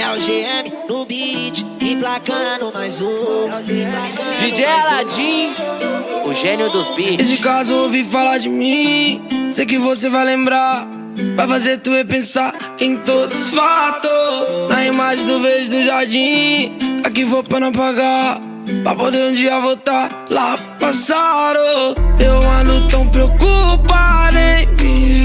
É o GM no beat, emplacando mais um. Emplacando DJ Aladim, o gênio dos beats. Esse caso ouvi falar de mim, sei que você vai lembrar. Vai fazer tu repensar em todos os fatos. Na imagem do vejo do jardim, aqui vou pra não pagar. Pra poder um dia voltar lá passado. Eu ando tão preocupado em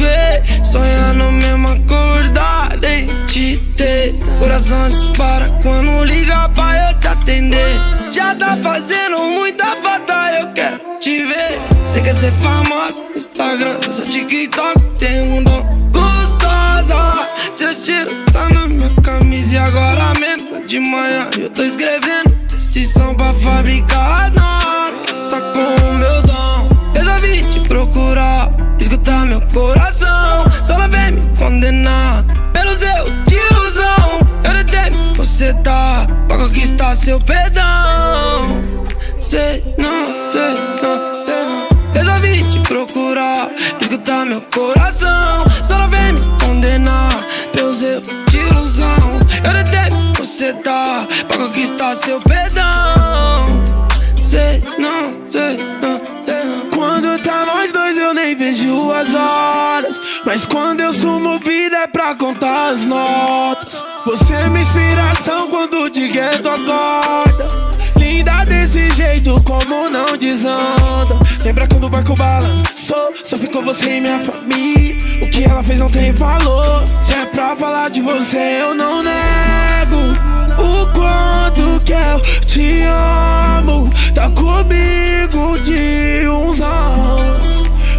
viver, sonhando mesmo acordar em te ter. Coração dispara quando liga pra eu te atender. Já tá fazendo muita falta, eu quero te ver. Você quer ser famosa Instagram, dança TikTok, tem um dom gostosa. Seu tiro tá na minha camisa e agora mesmo tá de manhã eu tô escrevendo. Decisão pra fabricar nota, só com o meu dom. Resolvi te procurar, escutar meu coração. Só não vem me condenar pelo seu de ilusão. Eu detendo você tá pra conquistar seu perdão. Sei não, sei não, sei não. Resolvi te procurar, escutar meu coração. Só não vem me condenar pelo seu de ilusão. Eu detendo você tá pra conquistar seu perdão. Vejo as horas Mas quando eu sumo vida é pra contar as notas. Você é minha inspiração quando de gueto acorda. Linda desse jeito como não desanda. Lembra quando o barco balançou? Só ficou você e minha família. O que ela fez não tem valor. Se é pra falar de você eu não nego. O quanto que eu te amo. Tá comigo de uns anos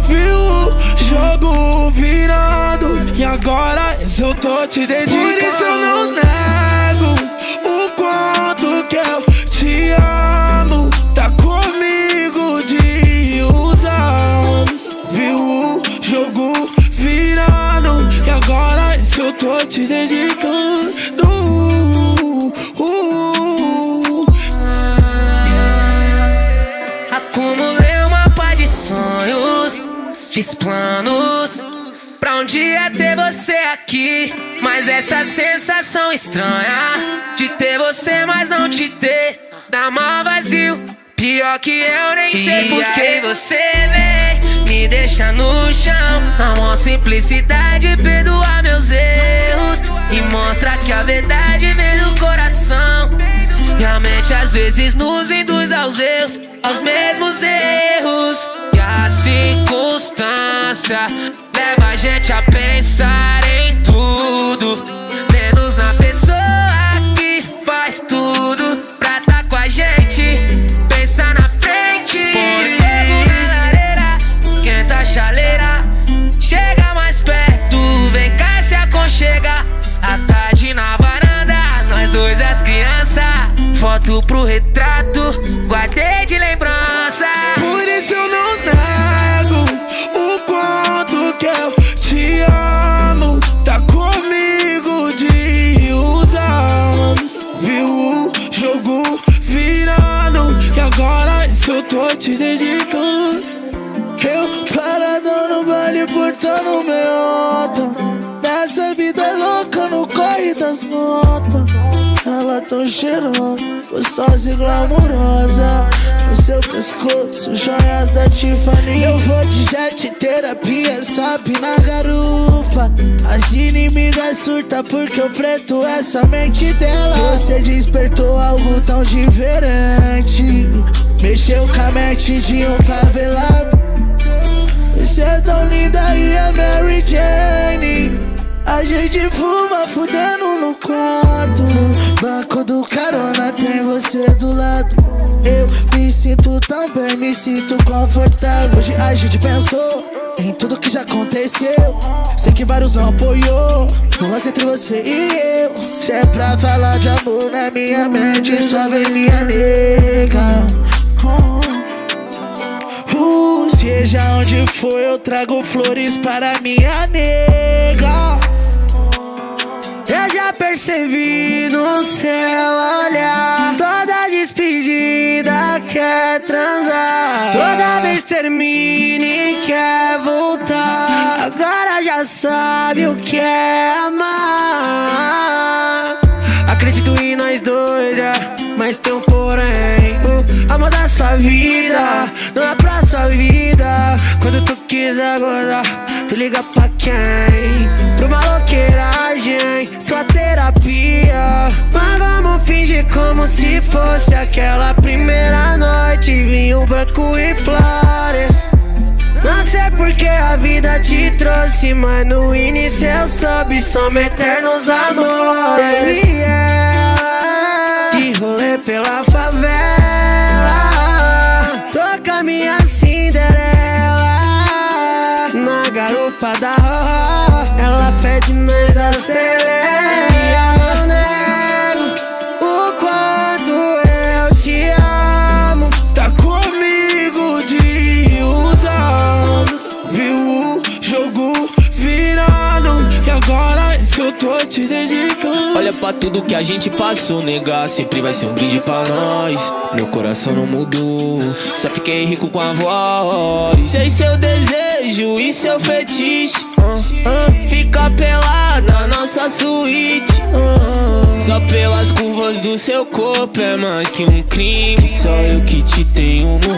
Viu o jogo virado? E agora eu tô te dedicando. Por isso eu não nego O quanto que eu te amo. Tá comigo de uns anos. Viu o jogo virado? E agora eu tô te dedicando fiz planos pra um dia ter você aqui. Mas essa sensação estranha de ter você, mas não te ter, dá mal vazio. Pior que eu nem sei porque você vem, me deixa no chão. A maior simplicidade, perdoar meus erros e mostra que a verdade. E a mente às vezes nos induz aos erros, aos mesmos erros. E a circunstância leva a gente a pensar em tudo, Foto pro retrato, guardei de lembrança. Por isso eu não nego o quanto que eu te amo. Tá comigo de uns anos. Viu o jogo virando. E agora isso eu tô te dedicando. Eu paradão no baile portando meiota Nessa vida louca no corre das notas Ela tão cheirosa, gostosa e glamourosa. No seu pescoço, joias da Tiffany. Eu vou de jet terapia, sabe na garupa. As inimigas surta porque o preto é somente dela. Você despertou algo tão diferente. Mexeu com a mente de um favelado. Você é tão linda e a Mary Jane. A gente fuma fudendo no quarto Banco do carona tem você do lado. Eu me sinto tão bem, me sinto confortável. Hoje a gente pensou em tudo que já aconteceu. Sei que vários não apoiou. No lance entre você e eu. Se é pra falar de amor na minha mente Só vem minha nega. Uh, seja onde for, eu trago flores para minha nega. Percebi no seu olhar Toda despedida quer transar Toda vez termina e quer voltar Agora já sabe o que é amar Acredito em nós dois, é, mas tem um porém. O amor da sua vida, não é pra sua vida. Quando tu quiser gozar, tu liga pra quem? Pro maloqueiragem, se fosse aquela primeira noite. Vinho branco e flores. Não sei porque a vida te trouxe, mas no início eu soube, somos eternos amores. Pra tudo que a gente passou, negar sempre vai ser um brinde pra nós. Meu coração não mudou, só fiquei rico com a voz. Sei seu desejo e seu fetiche. ah, ah, fica pelado na nossa suíte. ah. Só pelas curvas do seu corpo é mais que um crime. Só eu que te tenho no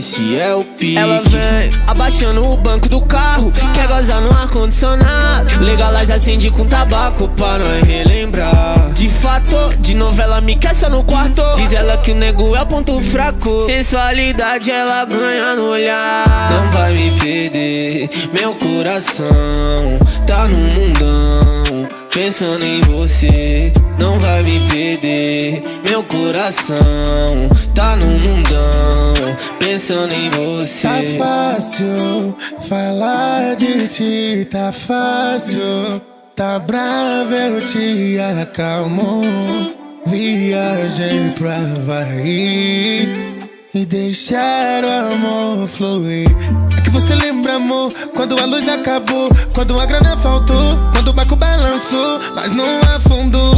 esse é o pique. Ela vem abaixando o banco do carro, quer gozar no ar-condicionado. Legalize acende com tabaco pra nós relembrar. De fato, de novela me quer só no quarto. Diz ela que o nego é o ponto fraco. Sensualidade ela ganha no olhar. Não vai me perder, meu coração tá no mundão. Pensando em você, não vai me perder. Meu coração tá no mundão. Pensando em você. Tá fácil falar de ti, tá fácil. Tá bravo, eu te acalmo. Viajei pra Havaí e deixar o amor fluir. É que você lembra, amor, quando a luz acabou, quando a grana faltou, quando o barco balançou, mas não afundou.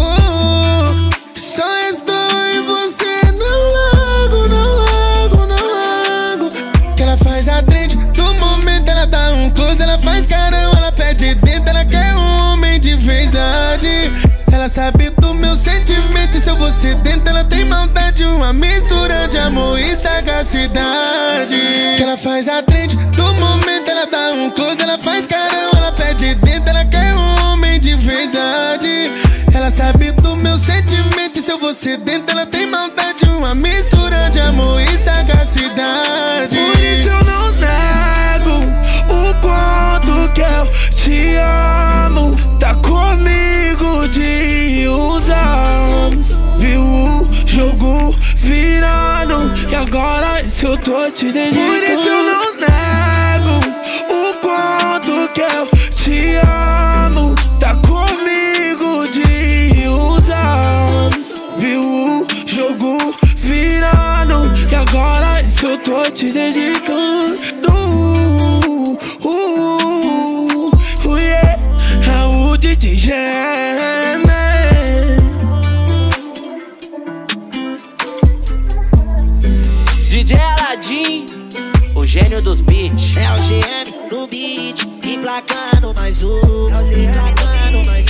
Só estou em você, não largo, não largo, não largo. Que ela faz a trend do momento, ela dá um close, ela faz carão, ela pede dentro, ela quer um homem de verdade. Ela sabe do meu sentimento, e se eu vou ser dentro, ela tem maldade. Uma mistura de amor e sagacidade. Que ela faz a trend do momento, ela dá um close, ela faz carão, ela pede dentro, ela quer um homem de verdade. Ela sabe do meu sentimento, e se eu vou ser dentro, ela tem maldade. Uma mistura agora esse eu tô te dedicando. Por isso eu não nego o quanto que eu te amo. Tá comigo de uns anos. Viu o jogo virando. E agora esse eu tô te dedicando. Aladim, o gênio dos beats. É o GM no beat, emplacando mais um, emplacando